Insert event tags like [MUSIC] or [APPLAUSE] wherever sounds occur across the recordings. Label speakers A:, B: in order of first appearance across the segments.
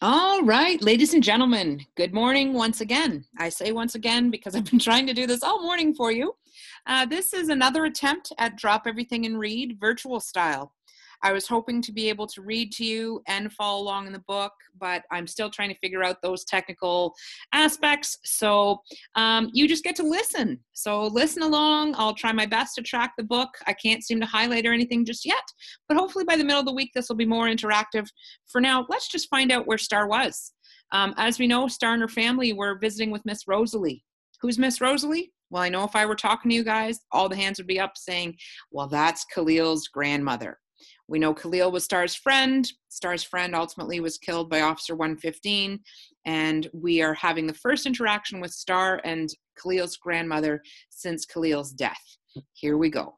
A: All right, ladies and gentlemen, good morning once again. I say once again because I've been trying to do this all morning for you. Uh, this is another attempt at Drop Everything and Read virtual style. I was hoping to be able to read to you and follow along in the book, but I'm still trying to figure out those technical aspects. So um, you just get to listen. So listen along. I'll try my best to track the book. I can't seem to highlight or anything just yet, but hopefully by the middle of the week, this will be more interactive. For now, let's just find out where Starr was. Um, as we know, Starr and her family were visiting with Miss Rosalie. Who's Miss Rosalie? Well, I know if I were talking to you guys, all the hands would be up saying, well, that's Khalil's grandmother. We know Khalil was Starr's friend. Starr's friend ultimately was killed by Officer 115. And we are having the first interaction with Starr and Khalil's grandmother since Khalil's death. Here we go.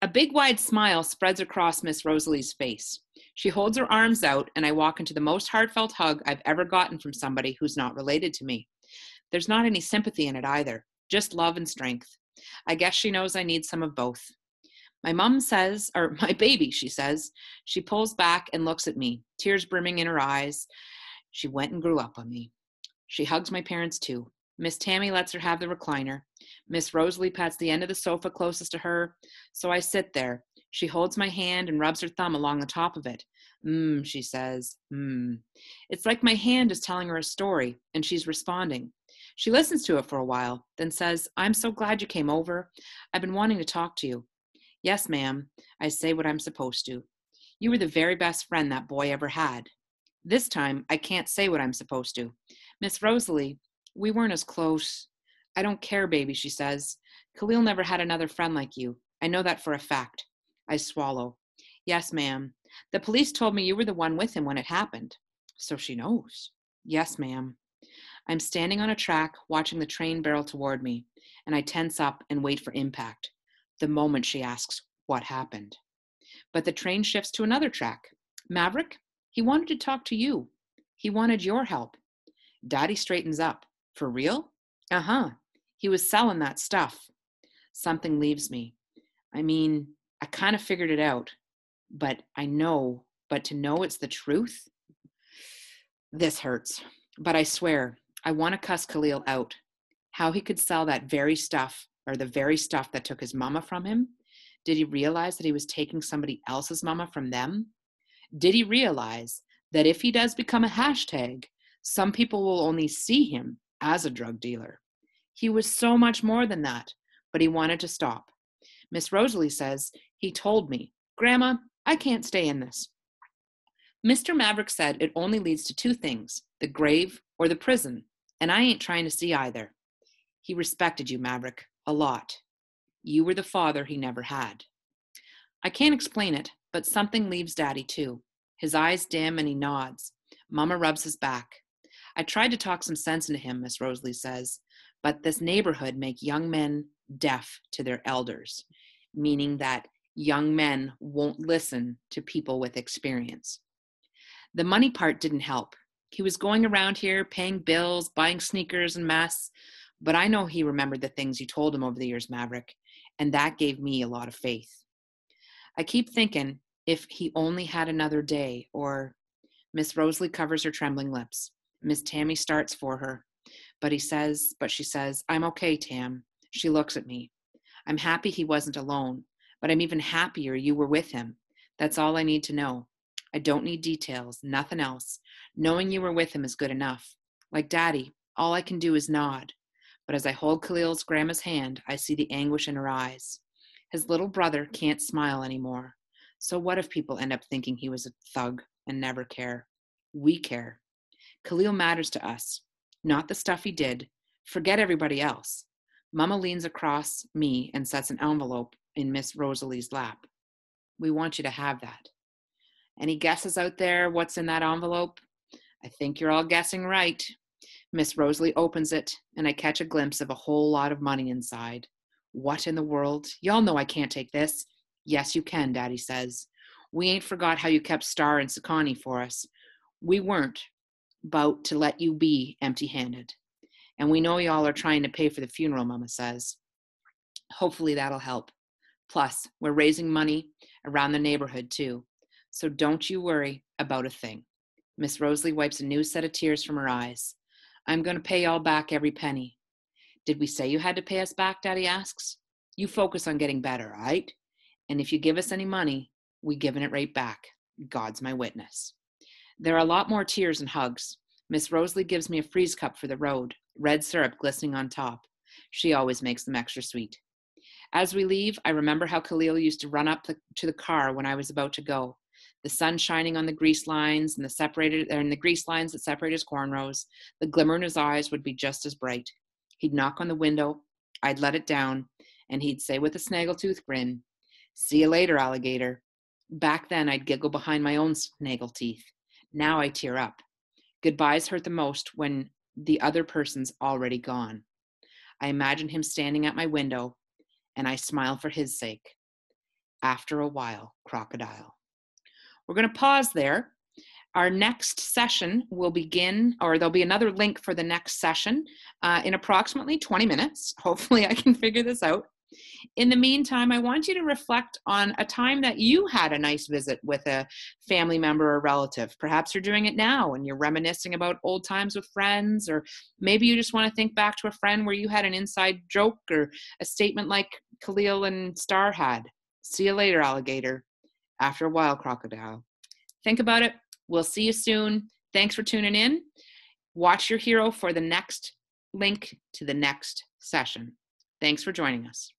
A: A big wide smile spreads across Miss Rosalie's face. She holds her arms out, and I walk into the most heartfelt hug I've ever gotten from somebody who's not related to me. There's not any sympathy in it either, just love and strength. I guess she knows I need some of both. My mom says, or my baby, she says. She pulls back and looks at me, tears brimming in her eyes. She went and grew up on me. She hugs my parents too. Miss Tammy lets her have the recliner. Miss Rosalie pats the end of the sofa closest to her. So I sit there. She holds my hand and rubs her thumb along the top of it. Mmm, she says. Mmm. It's like my hand is telling her a story, and she's responding. She listens to it for a while, then says, I'm so glad you came over. I've been wanting to talk to you. Yes, ma'am, I say what I'm supposed to. You were the very best friend that boy ever had. This time, I can't say what I'm supposed to. Miss Rosalie, we weren't as close. I don't care, baby, she says. Khalil never had another friend like you. I know that for a fact. I swallow. Yes, ma'am. The police told me you were the one with him when it happened. So she knows. Yes, ma'am. I'm standing on a track watching the train barrel toward me, and I tense up and wait for impact the moment she asks, What happened? But the train shifts to another track. Maverick, he wanted to talk to you. He wanted your help. Daddy straightens up. For real? Uh huh. He was selling that stuff. Something leaves me. I mean, I kind of figured it out, but I know, but to know it's the truth, this hurts. But I swear, I want to cuss Khalil out. How he could sell that very stuff or the very stuff that took his mama from him? Did he realize that he was taking somebody else's mama from them? Did he realize that if he does become a hashtag, some people will only see him as a drug dealer? He was so much more than that, but he wanted to stop. Miss Rosalie says, He told me, Grandma, I can't stay in this. Mr. Maverick said it only leads to two things the grave or the prison, and I ain't trying to see either. He respected you, Maverick a lot. You were the father he never had. I can't explain it, but something leaves Daddy too. His eyes dim and he nods. Mama rubs his back. I tried to talk some sense into him, Miss Rosalie says, but this neighborhood make young men deaf to their elders, meaning that young men won't listen to people with experience. The money part didn't help. He was going around here paying bills, buying sneakers and masks, but I know he remembered the things you told him over the years, Maverick, and that gave me a lot of faith. I keep thinking if he only had another day, or Miss Rosalie covers her trembling lips. Miss Tammy starts for her, but he says, but she says, I'm okay, Tam. She looks at me. I'm happy he wasn't alone, but I'm even happier you were with him. That's all I need to know. I don't need details, nothing else. Knowing you were with him is good enough. Like Daddy, all I can do is nod. But as I hold Khalil's grandma's hand, I see the anguish in her eyes. His little brother can't smile anymore. So what if people end up thinking he was a thug and never care? We care. Khalil matters to us, not the stuff he did. Forget everybody else. Mama leans across me and sets an envelope in Miss Rosalie's lap. We want you to have that. Any guesses out there what's in that envelope? I think you're all guessing right. Miss Rosalie opens it, and I catch a glimpse of a whole lot of money inside. What in the world? Y'all know I can't take this. Yes, you can, Daddy says. We ain't forgot how you kept Starr and Sekani for us. We weren't about to let you be empty handed. And we know y'all are trying to pay for the funeral, Mama says. Hopefully that'll help. Plus, we're raising money around the neighborhood too. So don't you worry about a thing. Miss Rosalie wipes a new set of tears from her eyes. I'm going to pay y'all back every penny. Did we say you had to pay us back? Daddy asks. You focus on getting better, right? And if you give us any money, we giving it right back. God's my witness. There are a lot more tears and hugs. Miss Rosalie gives me a freeze cup for the road, red syrup glistening on top. She always makes them extra sweet. As we leave, I remember how Khalil used to run up to the car when I was about to go. The sun shining on the grease lines and the separated and the grease lines that separate his cornrows. The glimmer in his eyes would be just as bright. He'd knock on the window, I'd let it down, and he'd say with a snaggletooth grin, See you later, alligator. Back then, I'd giggle behind my own snaggle teeth. Now I tear up. Goodbyes hurt the most when the other person's already gone. I imagine him standing at my window, and I smile for his sake. After a while, crocodile. We're going to pause there. Our next session will begin, or there'll be another link for the next session uh, in approximately 20 minutes. [LAUGHS] Hopefully, I can figure this out. In the meantime, I want you to reflect on a time that you had a nice visit with a family member or relative. Perhaps you're doing it now and you're reminiscing about old times with friends, or maybe you just want to think back to a friend where you had an inside joke or a statement like Khalil and Starr had. See you later, alligator. After a while, crocodile. Think about it. We'll see you soon. Thanks for tuning in. Watch your hero for the next link to the next session. Thanks for joining us.